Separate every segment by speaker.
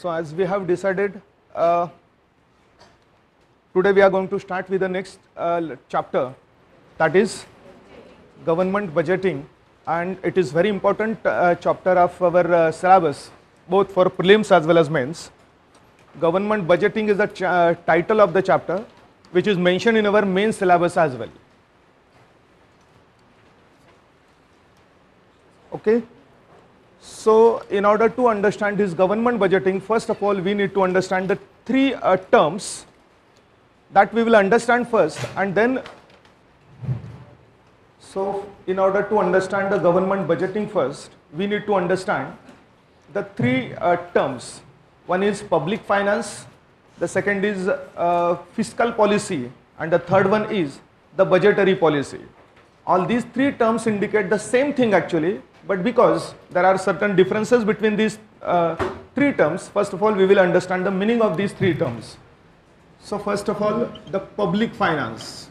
Speaker 1: So as we have decided, uh, today we are going to start with the next uh, chapter that is government budgeting and it is very important uh, chapter of our uh, syllabus both for prelims as well as mains. Government budgeting is the uh, title of the chapter which is mentioned in our main syllabus as well. Okay. So in order to understand this government budgeting, first of all, we need to understand the three uh, terms that we will understand first and then so in order to understand the government budgeting first, we need to understand the three uh, terms. One is public finance, the second is uh, fiscal policy and the third one is the budgetary policy. All these three terms indicate the same thing actually, but because there are certain differences between these uh, three terms, first of all we will understand the meaning of these three terms. So first of all, the public finance.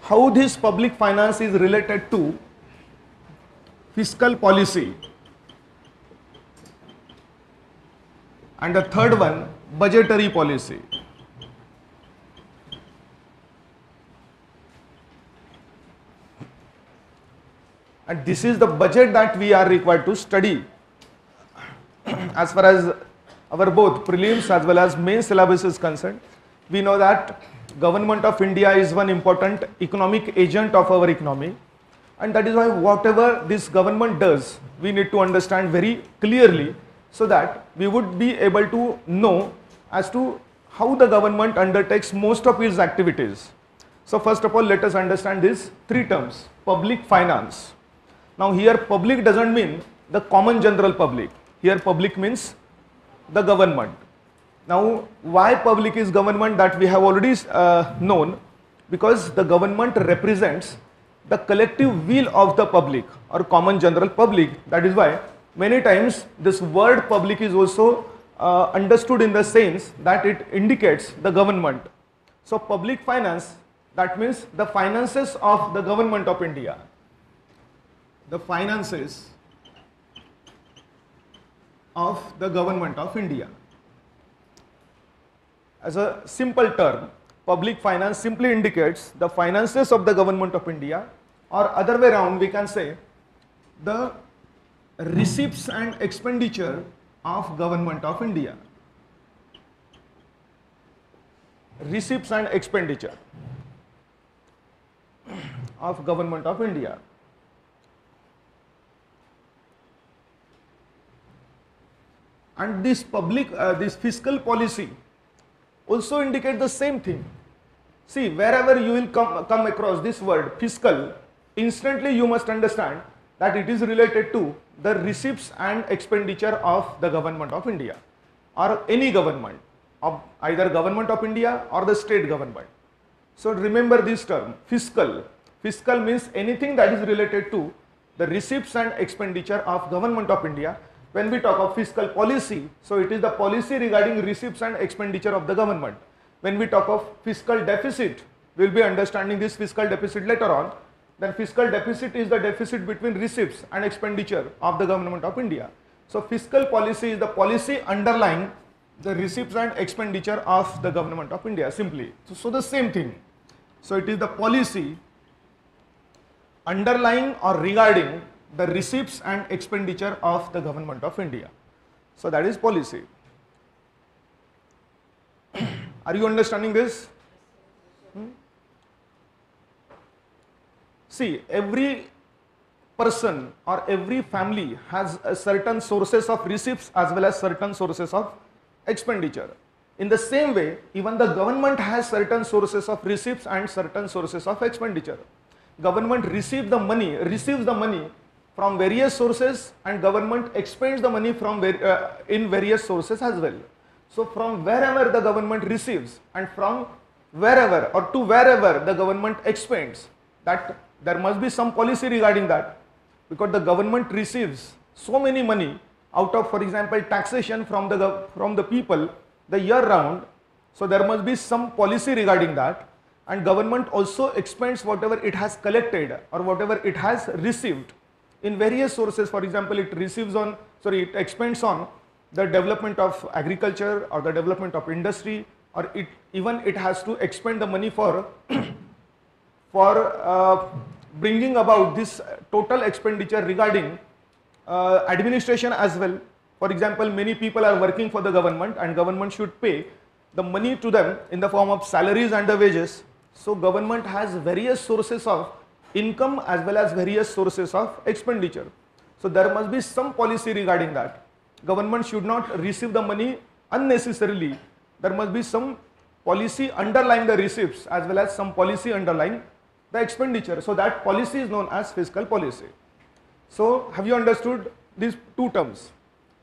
Speaker 1: How this public finance is related to fiscal policy. And the third one, budgetary policy. And this is the budget that we are required to study as far as our both prelims as well as main syllabus is concerned, we know that government of India is one important economic agent of our economy and that is why whatever this government does, we need to understand very clearly so that we would be able to know as to how the government undertakes most of its activities. So first of all, let us understand these three terms, public finance. Now here public doesn't mean the common general public. Here public means the government. Now why public is government that we have already uh, known because the government represents the collective will of the public or common general public. That is why many times this word public is also uh, understood in the sense that it indicates the government. So public finance that means the finances of the government of India. The finances of the government of India. As a simple term, public finance simply indicates the finances of the government of India or other way around we can say the receipts and expenditure of government of India. Receipts and expenditure of government of India. And this public uh, this fiscal policy also indicate the same thing. See wherever you will come come across this word fiscal instantly you must understand that it is related to the receipts and expenditure of the government of india or any government of either government of india or the state government. So remember this term fiscal. Fiscal means anything that is related to the receipts and expenditure of government of india when we talk of fiscal policy, so it is the policy regarding receipts and expenditure of the government. When we talk of fiscal deficit, we will be understanding this fiscal deficit later on. Then fiscal deficit is the deficit between receipts and expenditure of the government of India. So fiscal policy is the policy underlying the receipts and expenditure of the government of India simply. So, so the same thing. So it is the policy underlying or regarding the receipts and expenditure of the government of India. So that is policy. Are you understanding this? Hmm? See, every person or every family has certain sources of receipts as well as certain sources of expenditure. In the same way, even the government has certain sources of receipts and certain sources of expenditure. Government receives the money, receives the money from various sources and government expends the money from uh, in various sources as well. So from wherever the government receives and from wherever or to wherever the government expends that there must be some policy regarding that. Because the government receives so many money out of for example taxation from the from the people the year round. So there must be some policy regarding that. And government also expends whatever it has collected or whatever it has received in various sources. For example, it receives on, sorry, it expends on the development of agriculture or the development of industry or it even it has to expend the money for for uh, bringing about this total expenditure regarding uh, administration as well. For example, many people are working for the government and government should pay the money to them in the form of salaries and the wages. So government has various sources of income as well as various sources of expenditure. So there must be some policy regarding that. Government should not receive the money unnecessarily. There must be some policy underlying the receipts as well as some policy underlying the expenditure. So that policy is known as fiscal policy. So have you understood these two terms?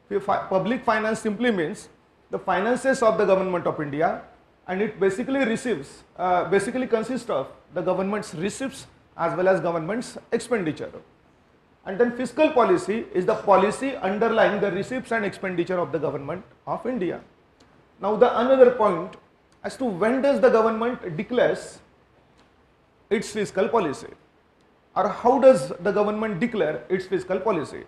Speaker 1: Public finance simply means the finances of the government of India and it basically receives, uh, basically consists of the government's receipts as well as government's expenditure. And then fiscal policy is the policy underlying the receipts and expenditure of the government of India. Now the another point as to when does the government declares its fiscal policy or how does the government declare its fiscal policy.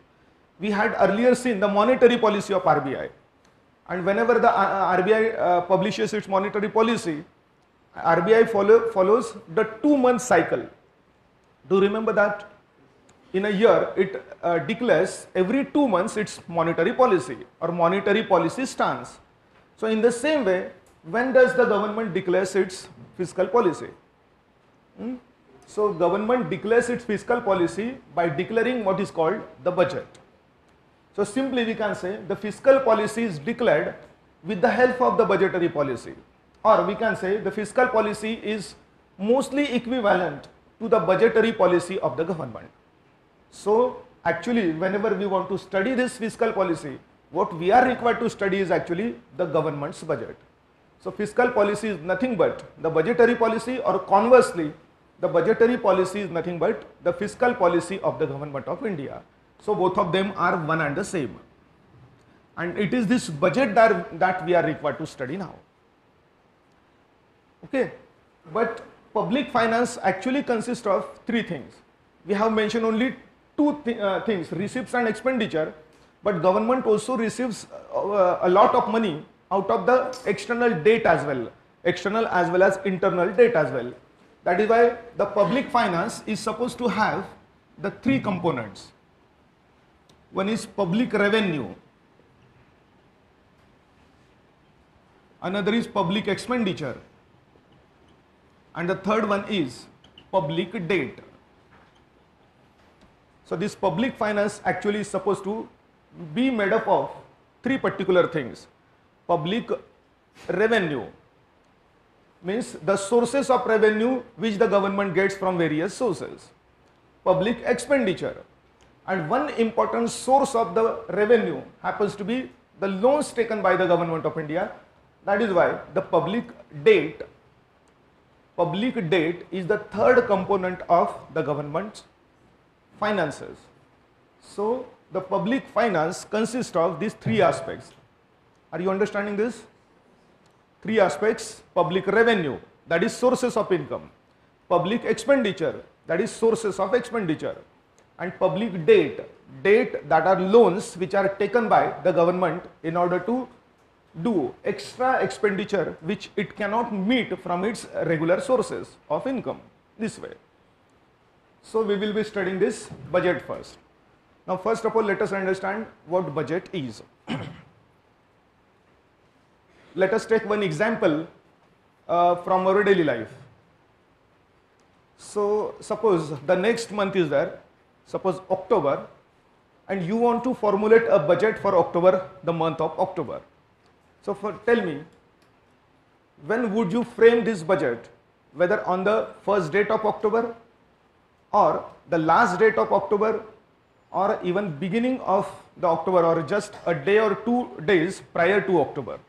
Speaker 1: We had earlier seen the monetary policy of RBI and whenever the uh, RBI uh, publishes its monetary policy, RBI follow, follows the two month cycle. Do you remember that? In a year, it uh, declares every two months its monetary policy or monetary policy stance. So in the same way, when does the government declares its fiscal policy? Hmm? So government declares its fiscal policy by declaring what is called the budget. So simply we can say the fiscal policy is declared with the help of the budgetary policy or we can say the fiscal policy is mostly equivalent to the budgetary policy of the government. So actually whenever we want to study this fiscal policy what we are required to study is actually the government's budget. So fiscal policy is nothing but the budgetary policy or conversely the budgetary policy is nothing but the fiscal policy of the government of India. So both of them are one and the same. And it is this budget that, that we are required to study now. Okay. But public finance actually consists of three things. We have mentioned only two th uh, things, receipts and expenditure. But government also receives uh, a lot of money out of the external debt as well, external as well as internal debt as well. That is why the public finance is supposed to have the three components. One is public revenue. Another is public expenditure. And the third one is public debt. So this public finance actually is supposed to be made up of three particular things. Public revenue means the sources of revenue which the government gets from various sources. Public expenditure and one important source of the revenue happens to be the loans taken by the government of India. That is why the public debt, public debt is the third component of the government's finances. So the public finance consists of these three mm-hmm. aspects. Are you understanding this? Three aspects, public revenue, that is sources of income, public expenditure, that is sources of expenditure, and public debt, debt that are loans which are taken by the government in order to do extra expenditure which it cannot meet from its regular sources of income this way. So we will be studying this budget first. Now first of all let us understand what budget is. let us take one example uh, from our daily life. So suppose the next month is there suppose October, and you want to formulate a budget for October, the month of October. So for, tell me, when would you frame this budget? Whether on the first date of October or the last date of October or even beginning of the October or just a day or two days prior to October.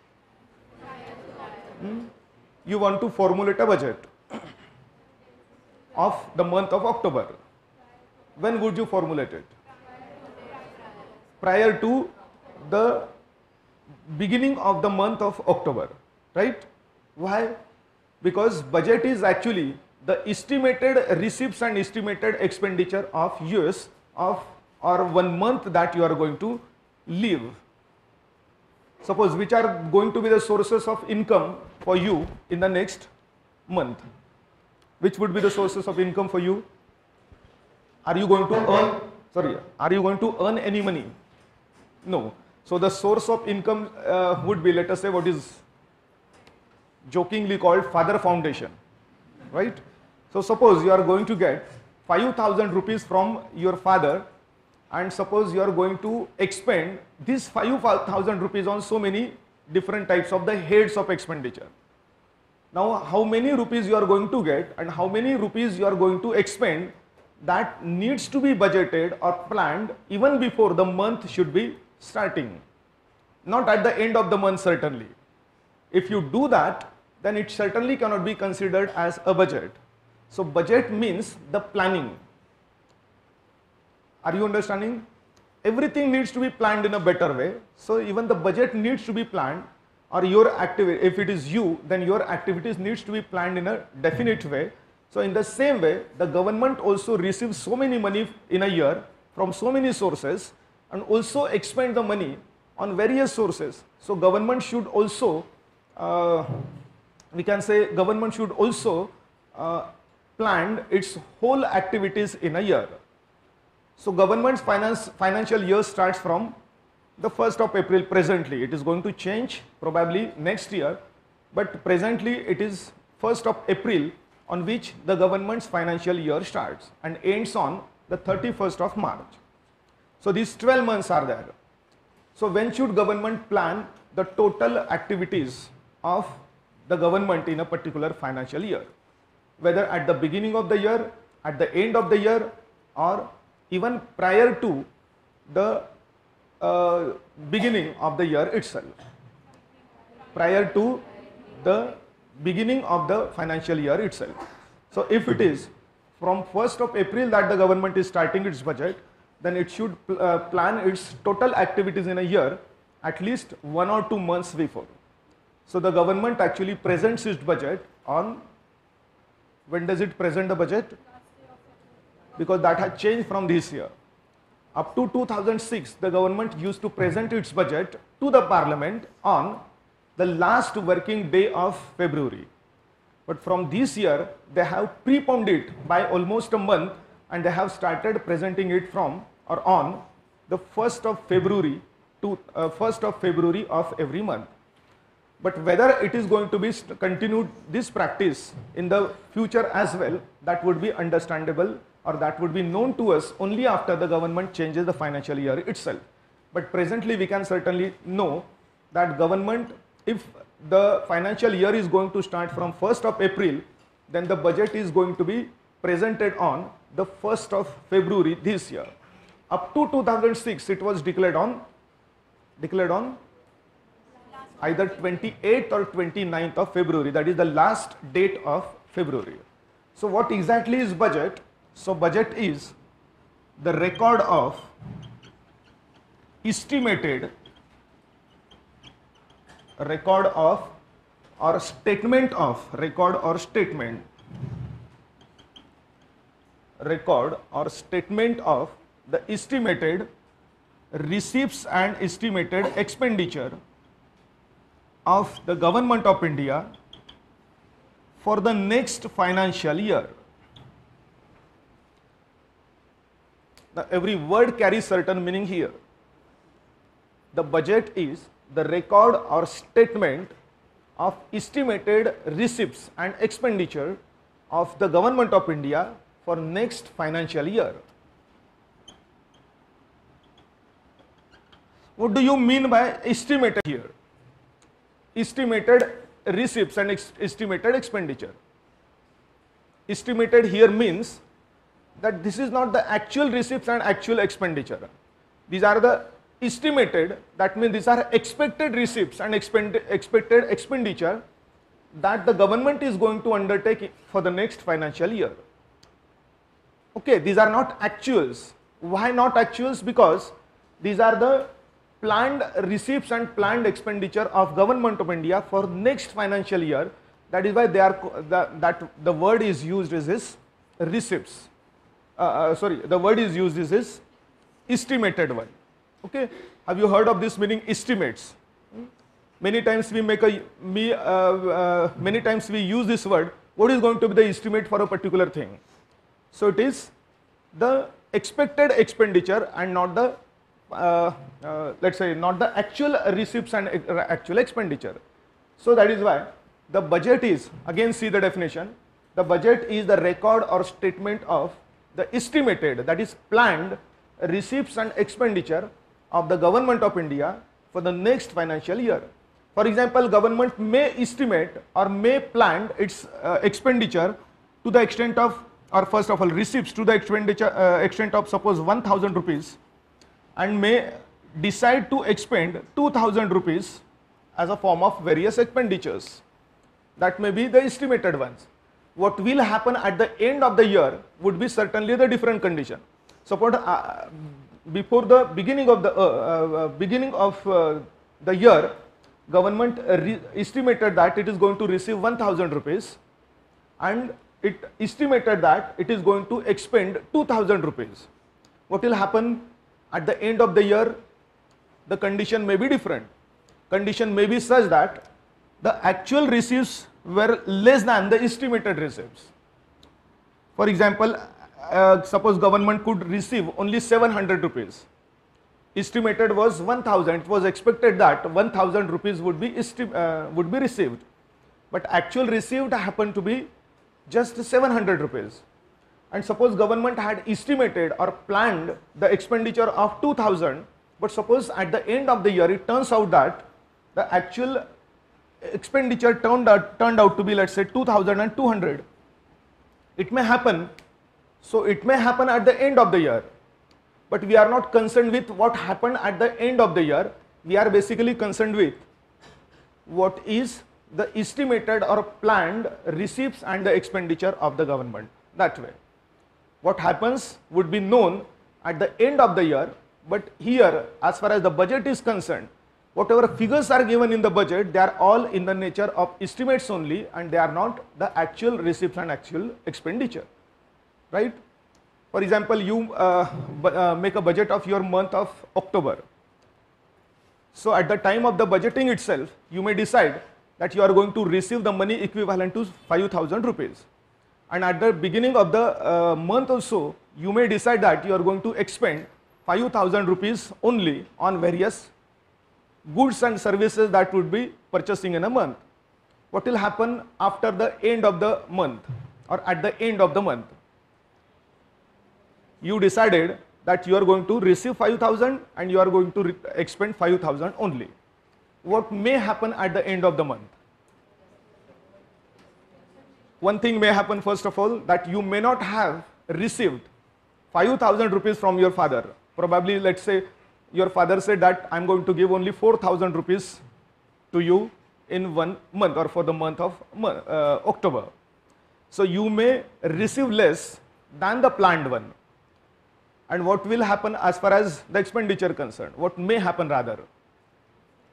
Speaker 1: Hmm? You want to formulate a budget of the month of October when would you formulate it? Prior to the beginning of the month of October, right? Why? Because budget is actually the estimated receipts and estimated expenditure of years of or one month that you are going to live. Suppose which are going to be the sources of income for you in the next month. Which would be the sources of income for you? Are you going to earn, sorry, are you going to earn any money? No. So the source of income uh, would be, let us say, what is jokingly called father foundation, right? So suppose you are going to get 5000 rupees from your father and suppose you are going to expend this 5000 rupees on so many different types of the heads of expenditure. Now how many rupees you are going to get and how many rupees you are going to expend that needs to be budgeted or planned even before the month should be starting. Not at the end of the month certainly. If you do that, then it certainly cannot be considered as a budget. So budget means the planning. Are you understanding? Everything needs to be planned in a better way. So even the budget needs to be planned or your activity, if it is you, then your activities needs to be planned in a definite way. So in the same way, the government also receives so many money in a year from so many sources and also expend the money on various sources. So government should also, uh, we can say government should also uh, plan its whole activities in a year. So government's finance, financial year starts from the 1st of April presently. It is going to change probably next year, but presently it is 1st of April on which the government's financial year starts and ends on the 31st of March. So these 12 months are there. So when should government plan the total activities of the government in a particular financial year? Whether at the beginning of the year, at the end of the year or even prior to the uh, beginning of the year itself. Prior to the beginning of the financial year itself. So if it is from 1st of April that the government is starting its budget, then it should uh, plan its total activities in a year at least one or two months before. So the government actually presents its budget on, when does it present the budget? Because that has changed from this year. Up to 2006, the government used to present its budget to the parliament on the last working day of February. But from this year, they have preponed it by almost a month and they have started presenting it from or on the 1st of February to uh, 1st of February of every month. But whether it is going to be continued this practice in the future as well, that would be understandable or that would be known to us only after the government changes the financial year itself. But presently we can certainly know that government, if the financial year is going to start from 1st of April, then the budget is going to be presented on the 1st of February this year. Up to 2006, it was declared on, declared on either 28th or 29th of February. That is the last date of February. So what exactly is budget? So budget is the record of estimated record of or statement of record or statement record or statement of the estimated receipts and estimated expenditure of the government of India for the next financial year. Now, every word carries certain meaning here. The budget is the record or statement of estimated receipts and expenditure of the government of India for next financial year. What do you mean by estimated here? Estimated receipts and ex estimated expenditure. Estimated here means that this is not the actual receipts and actual expenditure. These are the estimated, that means these are expected receipts and expend expected expenditure that the government is going to undertake for the next financial year. Okay, these are not actuals. Why not actuals? Because these are the planned receipts and planned expenditure of government of India for next financial year. That is why they are the, that the word is used is this receipts. Uh, uh, sorry, the word is used is this estimated one. Okay, have you heard of this meaning estimates? Many times we make a me, uh, uh, many times we use this word. What is going to be the estimate for a particular thing? So it is the expected expenditure and not the let's say not the actual receipts and actual expenditure. So that is why the budget is again see the definition. The budget is the record or statement of the estimated that is planned receipts and expenditure of the government of India for the next financial year. For example, government may estimate or may plan its uh, expenditure to the extent of or first of all receipts to the expenditure uh, extent of suppose 1000 rupees and may decide to expend 2000 rupees as a form of various expenditures. That may be the estimated ones. What will happen at the end of the year would be certainly the different condition. Suppose uh, before the beginning of the uh, uh, beginning of uh, the year, government estimated that it is going to receive 1000 rupees and it estimated that it is going to expend 2000 rupees. What will happen at the end of the year? The condition may be different. Condition may be such that the actual receipts were less than the estimated receipts. For example, uh, suppose government could receive only 700 rupees. Estimated was 1000. It was expected that 1000 rupees would be uh, would be received, but actual received happened to be just 700 rupees. And suppose government had estimated or planned the expenditure of 2000, but suppose at the end of the year it turns out that the actual expenditure turned out, turned out to be let's say 2200. It may happen, so it may happen at the end of the year, but we are not concerned with what happened at the end of the year. We are basically concerned with what is the estimated or planned receipts and the expenditure of the government that way. What happens would be known at the end of the year, but here as far as the budget is concerned, whatever figures are given in the budget, they are all in the nature of estimates only and they are not the actual receipts and actual expenditure, right? For example, you uh, uh, make a budget of your month of October. So at the time of the budgeting itself, you may decide that you are going to receive the money equivalent to 5000 rupees. And at the beginning of the uh, month also, you may decide that you are going to expend 5000 rupees only on various goods and services that would be purchasing in a month. What will happen after the end of the month or at the end of the month? You decided that you are going to receive 5000 and you are going to expend 5000 only what may happen at the end of the month. One thing may happen first of all that you may not have received 5000 rupees from your father. Probably let's say your father said that I'm going to give only 4000 rupees to you in one month or for the month of uh, October. So you may receive less than the planned one. And what will happen as far as the expenditure concerned? What may happen rather?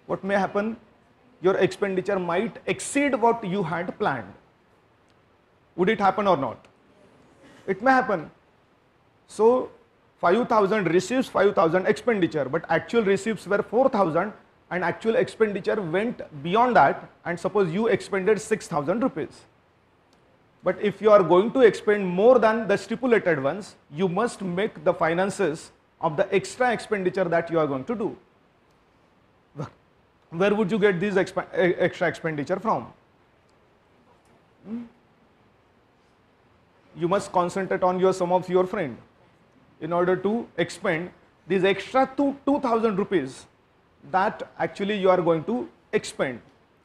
Speaker 1: what may happen? Your expenditure might exceed what you had planned. Would it happen or not? It may happen. So 5000 receipts, 5000 expenditure, but actual receipts were 4000 and actual expenditure went beyond that and suppose you expended 6000 rupees. But if you are going to expend more than the stipulated ones, you must make the finances of the extra expenditure that you are going to do where would you get these extra expenditure from? Hmm? You must concentrate on your sum of your friend in order to expend these extra two, 2000 rupees that actually you are going to expend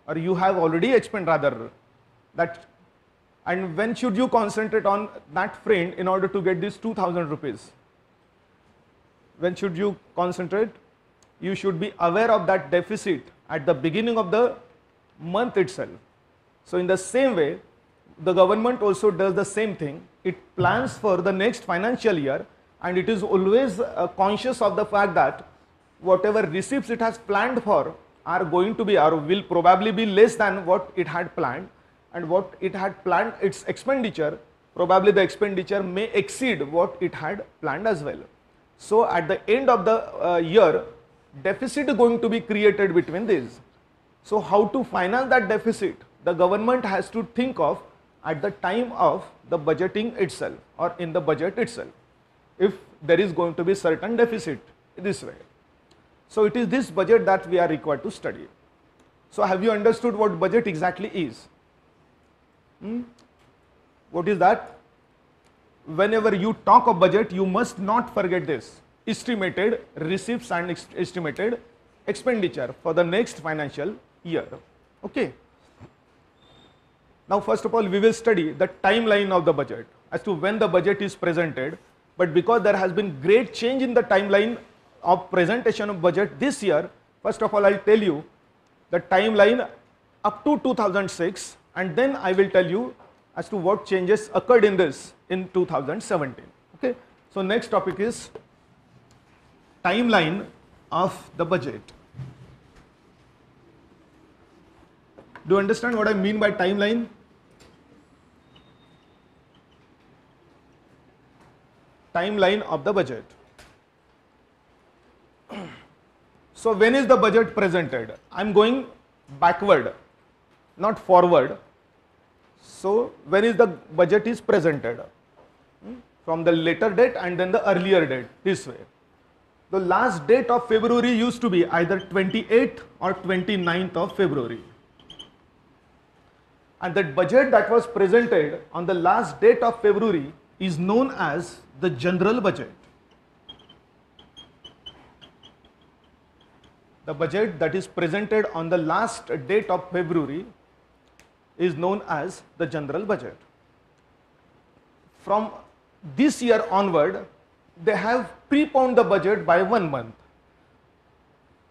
Speaker 1: or you have already expend rather that. And when should you concentrate on that friend in order to get these 2000 rupees? When should you concentrate? You should be aware of that deficit at the beginning of the month itself. So in the same way, the government also does the same thing. It plans for the next financial year and it is always uh, conscious of the fact that whatever receipts it has planned for are going to be or will probably be less than what it had planned and what it had planned its expenditure probably the expenditure may exceed what it had planned as well. So at the end of the uh, year, deficit is going to be created between these. So how to finance that deficit? The government has to think of at the time of the budgeting itself or in the budget itself. If there is going to be certain deficit this way. So it is this budget that we are required to study. So have you understood what budget exactly is? Hmm? What is that? Whenever you talk of budget, you must not forget this. Estimated receipts and estimated expenditure for the next financial year. Okay. Now first of all, we will study the timeline of the budget as to when the budget is presented. But because there has been great change in the timeline of presentation of budget this year, first of all, I'll tell you the timeline up to 2006 and then I will tell you as to what changes occurred in this in 2017. Okay. So next topic is timeline of the budget. Do you understand what I mean by timeline? Timeline of the budget. So when is the budget presented? I am going backward, not forward. So when is the budget is presented? Hmm? From the later date and then the earlier date, this way. The last date of February used to be either 28th or 29th of February. And that budget that was presented on the last date of February is known as the general budget. The budget that is presented on the last date of February is known as the general budget. From this year onward, they have preponed the budget by one month.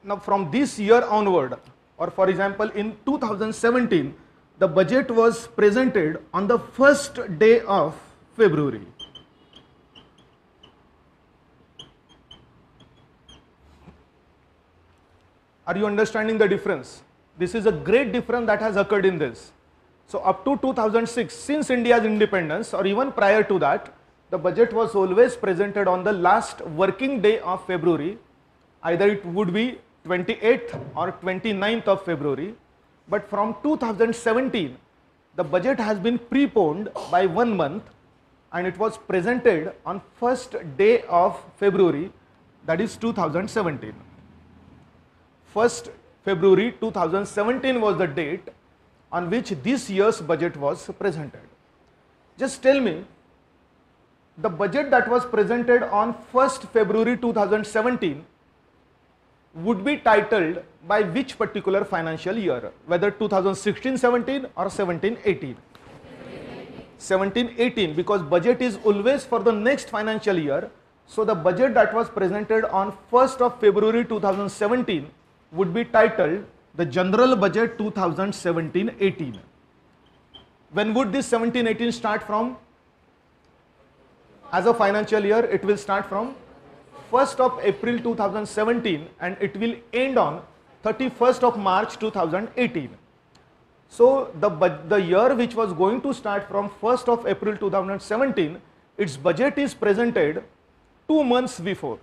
Speaker 1: Now from this year onward, or for example in 2017, the budget was presented on the first day of February. Are you understanding the difference? This is a great difference that has occurred in this. So up to 2006, since India's independence or even prior to that, the budget was always presented on the last working day of February. Either it would be 28th or 29th of February. But from 2017, the budget has been preponed by one month and it was presented on first day of February, that is 2017. 1st February 2017 was the date on which this year's budget was presented. Just tell me, the budget that was presented on 1st February 2017 would be titled by which particular financial year, whether 2016-17 or 17-18. 17-18 because budget is always for the next financial year. So the budget that was presented on 1st of February 2017 would be titled the General Budget 2017-18. When would this 17-18 start from? As a financial year, it will start from 1st of April 2017 and it will end on 31st of March 2018. So the, the year which was going to start from 1st of April 2017, its budget is presented two months before.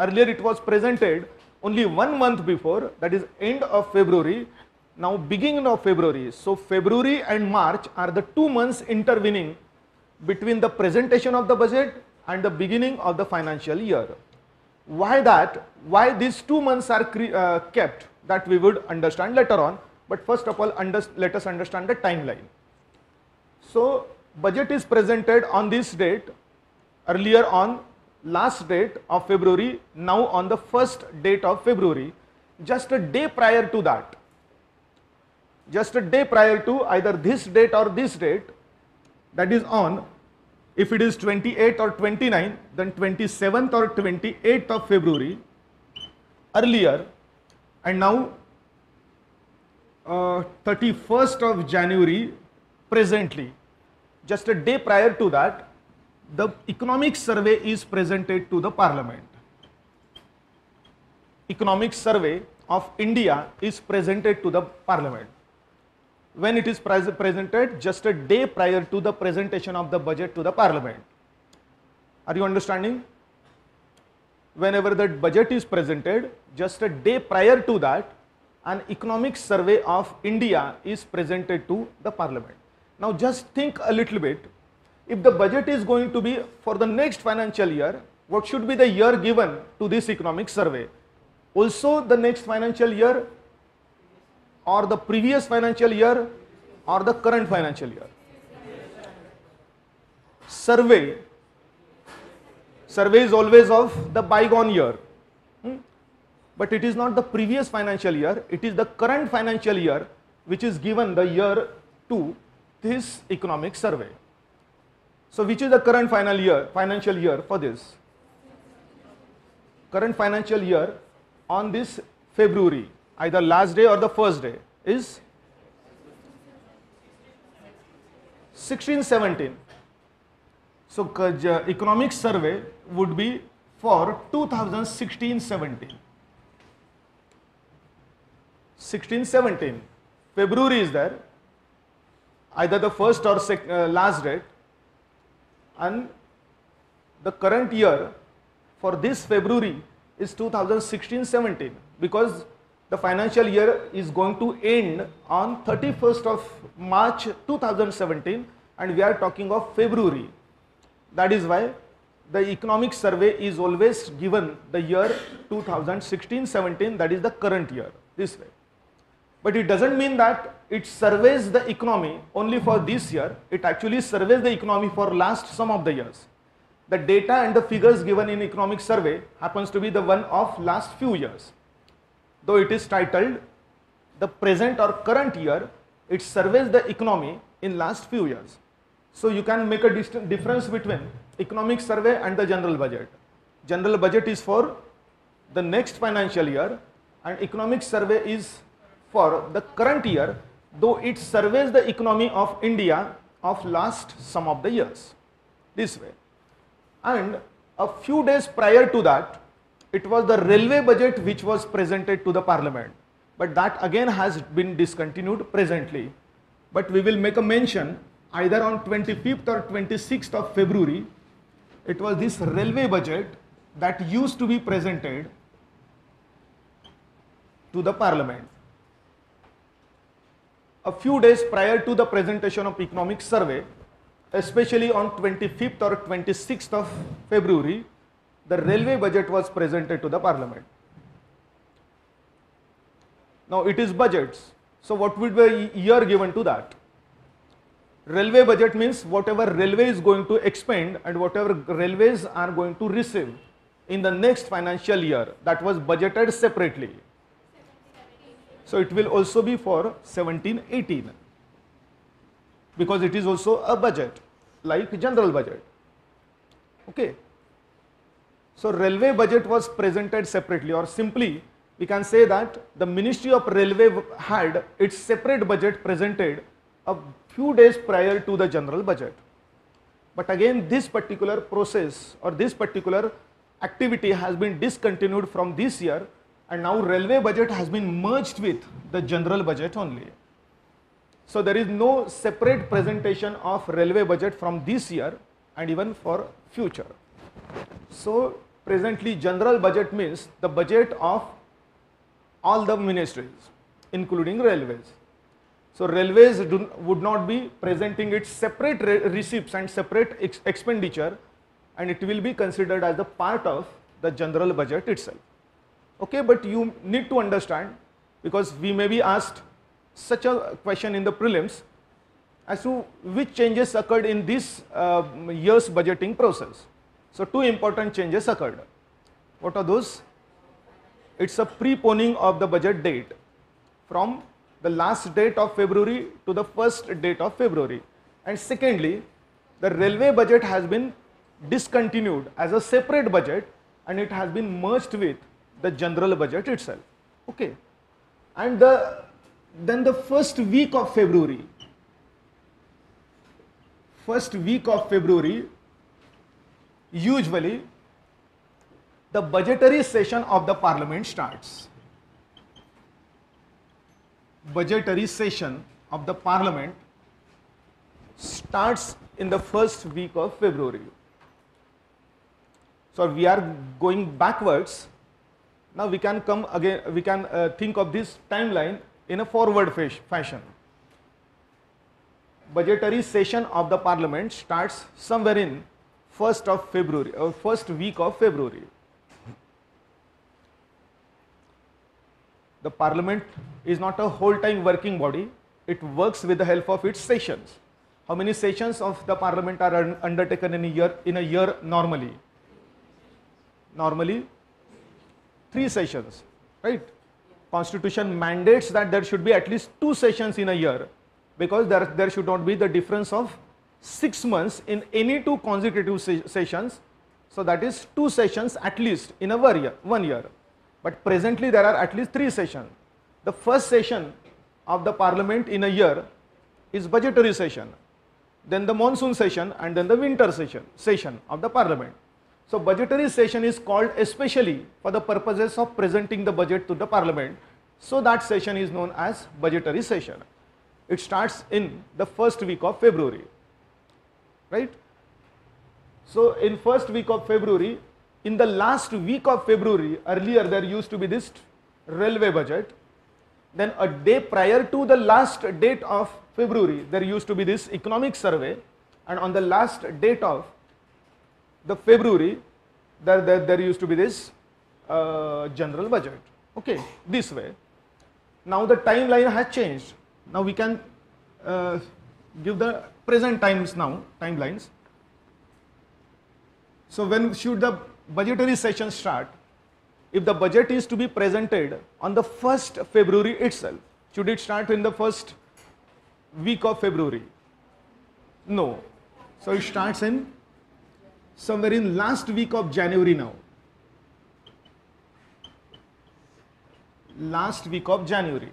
Speaker 1: Earlier it was presented only one month before, that is end of February, now beginning of February. So February and March are the two months intervening between the presentation of the budget and the beginning of the financial year. Why that? Why these two months are uh, kept that we would understand later on. But first of all, let us understand the timeline. So budget is presented on this date earlier on last date of February, now on the first date of February, just a day prior to that, just a day prior to either this date or this date, that is on, if it is 28 or 29, then 27th or 28th of February, earlier, and now uh, 31st of January, presently, just a day prior to that, the economic survey is presented to the parliament. Economic survey of India is presented to the parliament. When it is pre presented just a day prior to the presentation of the budget to the parliament. Are you understanding? whenever that budget is presented, just a day prior to that, an economic survey of India is presented to the parliament. Now just think a little bit, if the budget is going to be for the next financial year, what should be the year given to this economic survey? Also the next financial year or the previous financial year or the current financial year? Survey survey is always of the bygone year. Hmm? But it is not the previous financial year, it is the current financial year which is given the year to this economic survey. So which is the current final year, financial year for this? Current financial year on this February, either last day or the first day is 1617. So economic survey would be for 2016-17. 16-17, February is there, either the first or uh, last date and the current year for this February is 2016-17 because the financial year is going to end on 31st of March 2017 and we are talking of February. That is why the economic survey is always given the year 2016-17 that is the current year this way. But it doesn't mean that it surveys the economy only for this year, it actually surveys the economy for last some of the years. The data and the figures given in economic survey happens to be the one of last few years. Though it is titled the present or current year, it surveys the economy in last few years. So you can make a difference between economic survey and the general budget. General budget is for the next financial year and economic survey is for the current year though it surveys the economy of India of last some of the years this way. And a few days prior to that it was the railway budget which was presented to the parliament but that again has been discontinued presently. But we will make a mention either on 25th or 26th of February, it was this railway budget that used to be presented to the parliament. A few days prior to the presentation of economic survey, especially on 25th or 26th of February, the railway budget was presented to the parliament. Now it is budgets. So what would be year given to that? railway budget means whatever railway is going to expend and whatever railways are going to receive in the next financial year that was budgeted separately. So it will also be for 1718 because it is also a budget like general budget. Okay. So railway budget was presented separately or simply we can say that the Ministry of Railway had its separate budget presented a few days prior to the general budget. But again this particular process or this particular activity has been discontinued from this year and now railway budget has been merged with the general budget only. So there is no separate presentation of railway budget from this year and even for future. So presently general budget means the budget of all the ministries including railways. So railways do, would not be presenting its separate re receipts and separate ex expenditure and it will be considered as the part of the general budget itself. Okay, but you need to understand because we may be asked such a question in the prelims as to which changes occurred in this uh, year's budgeting process. So two important changes occurred. What are those? It's a preponing of the budget date from the last date of February to the first date of February. And secondly, the railway budget has been discontinued as a separate budget and it has been merged with the general budget itself. Okay. And the, then the first week of February, first week of February, usually the budgetary session of the parliament starts budgetary session of the parliament starts in the first week of February. So we are going backwards. Now we can come again, we can uh, think of this timeline in a forward fash- fashion. Budgetary session of the parliament starts somewhere in 1st of February, or first week of February. The parliament is not a whole time working body, it works with the help of its sessions. How many sessions of the parliament are un- undertaken in a year? In a year normally, normally three sessions, right? Constitution mandates that there should be at least two sessions in a year because there, there should not be the difference of six months in any two consecutive se- sessions. So that is two sessions at least in a year, one year. But presently there are at least three sessions. The first session of the parliament in a year is budgetary session, then the monsoon session and then the winter session, session of the parliament. So budgetary session is called especially for the purposes of presenting the budget to the parliament. So that session is known as budgetary session. It starts in the first week of February, right? So in first week of February, in the last week of February, earlier there used to be this railway budget. Then a day prior to the last date of February, there used to be this economic survey. And on the last date of the February, there, there, there used to be this uh, general budget. Okay, this way. Now the timeline has changed. Now we can uh, give the present times now, timelines. So when should the budgetary session start? If the budget is to be presented on the 1st February itself, should it start in the first week of February? No. So it starts in somewhere in last week of January now. Last week of January.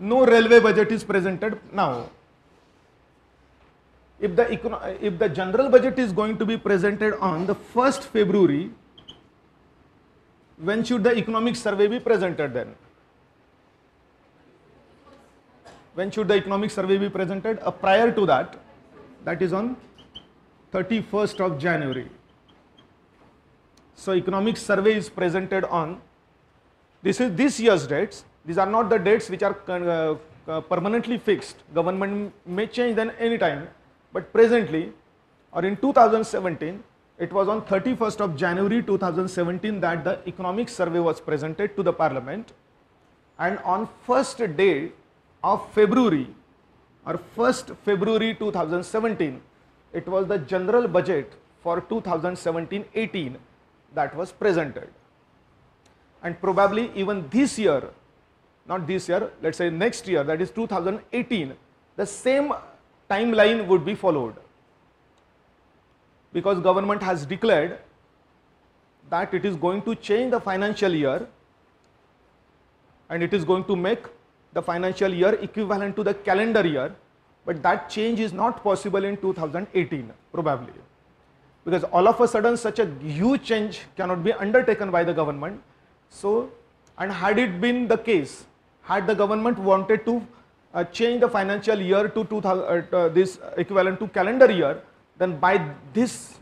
Speaker 1: No railway budget is presented now. If the, if the general budget is going to be presented on the 1st February, when should the economic survey be presented then? When should the economic survey be presented? Uh, prior to that, that is on 31st of January. So economic survey is presented on, this is this year's dates. These are not the dates which are uh, uh, permanently fixed. Government may change them anytime, but presently or in 2017, it was on 31st of January 2017 that the economic survey was presented to the parliament and on first day of February or 1st February 2017, it was the general budget for 2017-18 that was presented. And probably even this year, not this year, let's say next year, that is 2018, the same timeline would be followed. Because government has declared that it is going to change the financial year and it is going to make the financial year equivalent to the calendar year, but that change is not possible in 2018 probably. Because all of a sudden such a huge change cannot be undertaken by the government. So, and had it been the case, had the government wanted to uh, change the financial year to 2000, uh, this equivalent to calendar year, then by this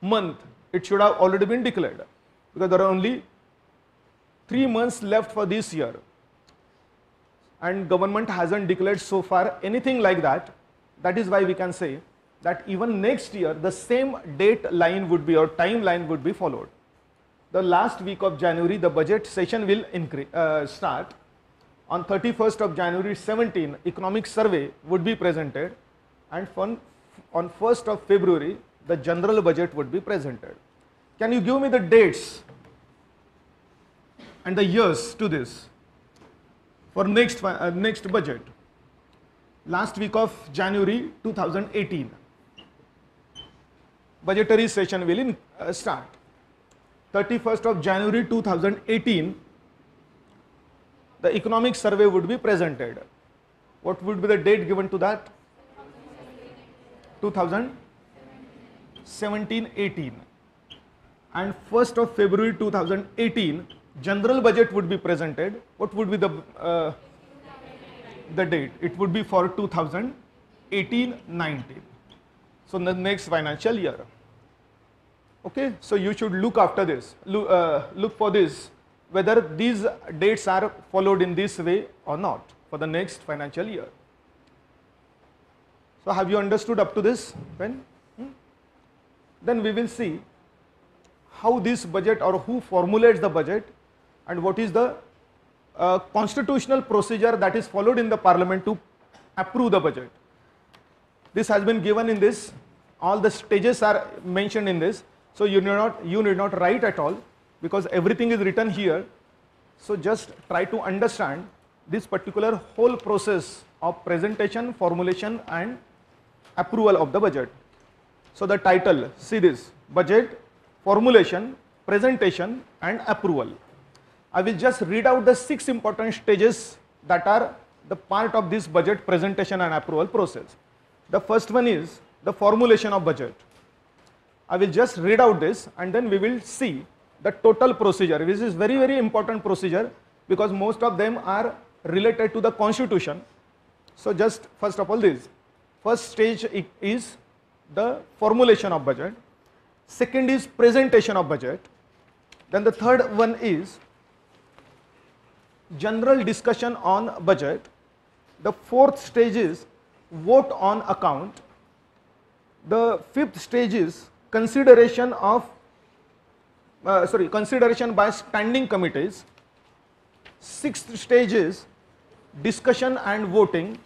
Speaker 1: month it should have already been declared. Because there are only three months left for this year. And government hasn't declared so far anything like that. That is why we can say that even next year the same date line would be or timeline would be followed. The last week of january the budget session will uh, start on 31st of january 17 economic survey would be presented and on, on 1st of february the general budget would be presented. Can you give me the dates and the years to this for next uh, next budget? Last week of january 2018 budgetary session will in, uh, start. 31st of january 2018 the economic survey would be presented. What would be the date given to that? 2017 18 and 1st of february 2018 general budget would be presented. What would be the uh, the date? It would be for 2018 19 so the next financial year. Okay, so you should look after this, look, uh, look for this, whether these dates are followed in this way or not for the next financial year. So have you understood up to this pen? Hmm? Then we will see how this budget or who formulates the budget and what is the uh, constitutional procedure that is followed in the parliament to approve the budget. This has been given in this, all the stages are mentioned in this. So you need not, you need not write at all because everything is written here. So just try to understand this particular whole process of presentation, formulation and approval of the budget. So the title, see this, budget, formulation, presentation and approval. I will just read out the six important stages that are the part of this budget presentation and approval process. The first one is the formulation of budget. I will just read out this and then we will see the total procedure. This is very, very important procedure because most of them are related to the constitution. So just first of all this. First stage is the formulation of budget. Second is presentation of budget. Then the third one is general discussion on budget. The fourth stage is vote on account. The fifth stage is consideration of, uh, sorry, consideration by standing committees. Sixth stage is discussion and voting.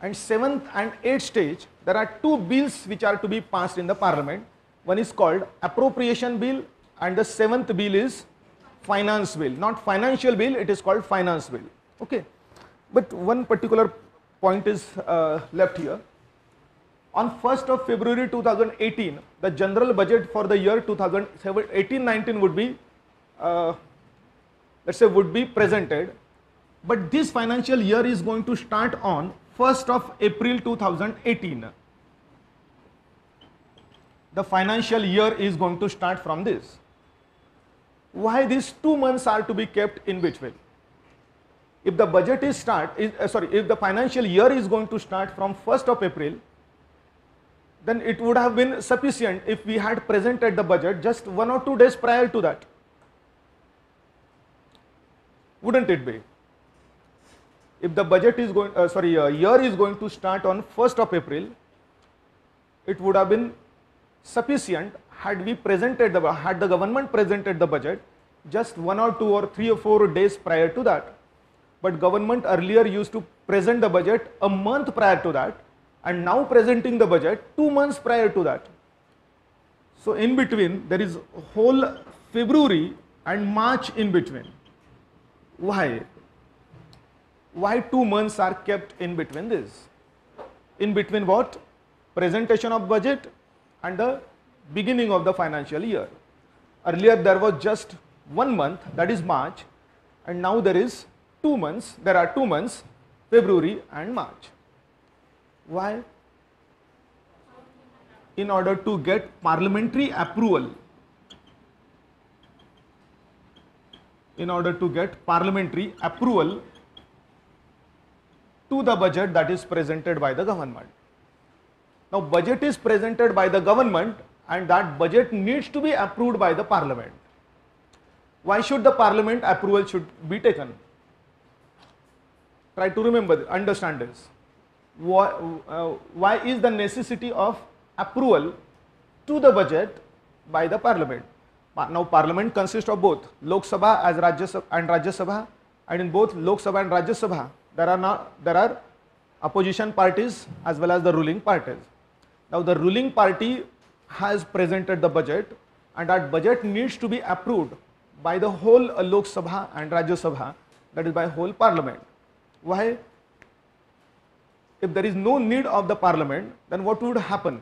Speaker 1: And seventh and eighth stage, there are two bills which are to be passed in the parliament. One is called appropriation bill and the seventh bill is finance bill, not financial bill, it is called finance bill. Okay. But one particular point is uh, left here. On 1st of February 2018, the general budget for the year 2018-19 would be, uh, let's say, would be presented. But this financial year is going to start on 1st of April 2018. The financial year is going to start from this why these two months are to be kept in between. If the budget is start, is, uh, sorry, if the financial year is going to start from 1st of April, then it would have been sufficient if we had presented the budget just one or two days prior to that. Wouldn't it be? If the budget is going, uh, sorry, uh, year is going to start on 1st of April, it would have been sufficient had we presented the, had the government presented the budget just one or two or three or four days prior to that. But government earlier used to present the budget a month prior to that and now presenting the budget two months prior to that. So in between there is whole February and March in between. Why? Why two months are kept in between this? In between what? Presentation of budget and the beginning of the financial year. Earlier there was just one month that is March and now there is two months, there are two months February and March. Why? In order to get parliamentary approval, in order to get parliamentary approval to the budget that is presented by the government. Now budget is presented by the government and that budget needs to be approved by the parliament. Why should the parliament approval should be taken? Try to remember, understand this. Why, uh, why is the necessity of approval to the budget by the parliament? Now parliament consists of both Lok Sabha as Rajya Sabha and Rajya Sabha and in both Lok Sabha and Rajya Sabha there are not, there are opposition parties as well as the ruling parties. Now the ruling party has presented the budget and that budget needs to be approved by the whole Lok Sabha and Rajya Sabha, that is by whole parliament. Why? If there is no need of the parliament, then what would happen?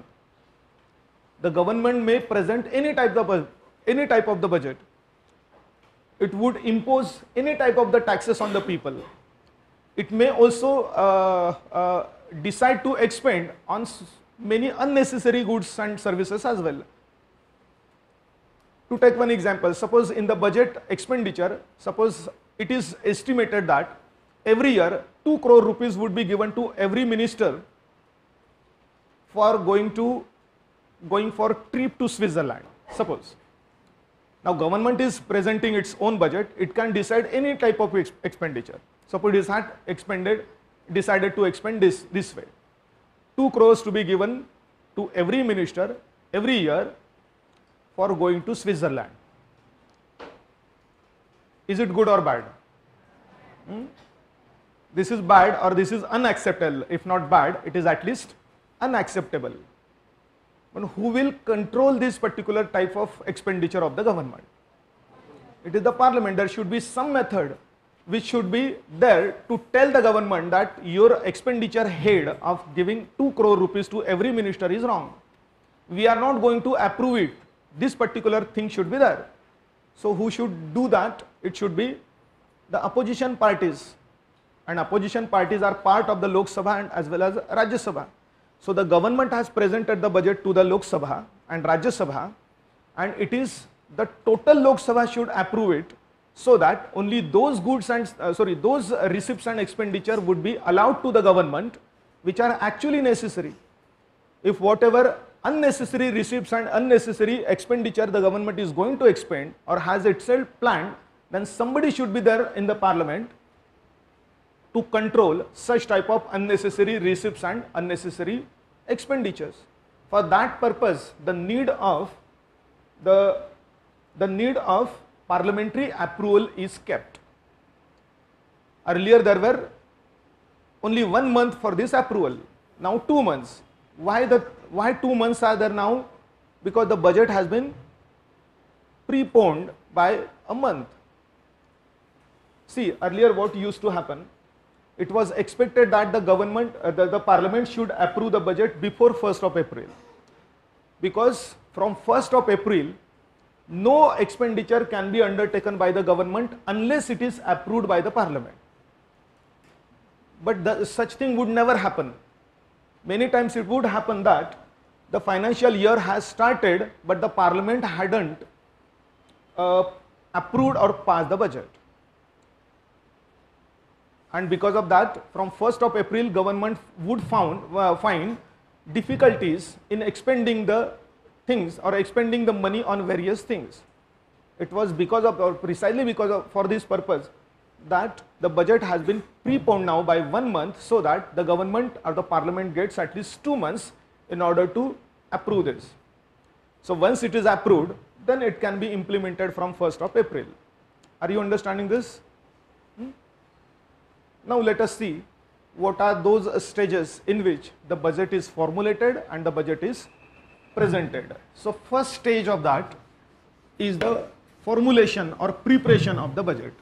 Speaker 1: The government may present any type of any type of the budget. It would impose any type of the taxes on the people. It may also uh, uh, decide to expend on many unnecessary goods and services as well. To take one example, suppose in the budget expenditure, suppose it is estimated that every year 2 crore rupees would be given to every minister for going to going for trip to Switzerland, suppose. Now government is presenting its own budget, it can decide any type of ex expenditure. Suppose it had expended, decided to expend this, this way. 2 crores to be given to every minister every year for going to Switzerland. Is it good or bad? Hmm? This is bad or this is unacceptable. If not bad, it is at least unacceptable. But who will control this particular type of expenditure of the government? It is the parliament. There should be some method which should be there to tell the government that your expenditure head of giving 2 crore rupees to every minister is wrong. We are not going to approve it. This particular thing should be there. So who should do that? It should be the opposition parties. And opposition parties are part of the Lok Sabha and as well as Rajya Sabha. So the government has presented the budget to the Lok Sabha and Rajya Sabha and it is the total Lok Sabha should approve it so that only those goods and uh, sorry those receipts and expenditure would be allowed to the government which are actually necessary. If whatever unnecessary receipts and unnecessary expenditure the government is going to expend or has itself planned then somebody should be there in the parliament to control such type of unnecessary receipts and unnecessary expenditures. For that purpose, the need of the, the need of parliamentary approval is kept. Earlier there were only one month for this approval, now two months. Why, the, why two months are there now? Because the budget has been preponed by a month. See, earlier what used to happen, it was expected that the government, uh, the, the parliament should approve the budget before 1st of April. Because from 1st of April, no expenditure can be undertaken by the government unless it is approved by the parliament. But the, such thing would never happen. Many times it would happen that the financial year has started, but the parliament hadn't uh, approved or passed the budget and because of that from 1st of April government would found, uh, find difficulties in expending the things or expending the money on various things. It was because of or precisely because of for this purpose that the budget has been preponed now by one month so that the government or the parliament gets at least two months in order to approve this. So once it is approved then it can be implemented from 1st of April. Are you understanding this? Now let us see what are those stages in which the budget is formulated and the budget is presented. So first stage of that is the formulation or preparation of the budget.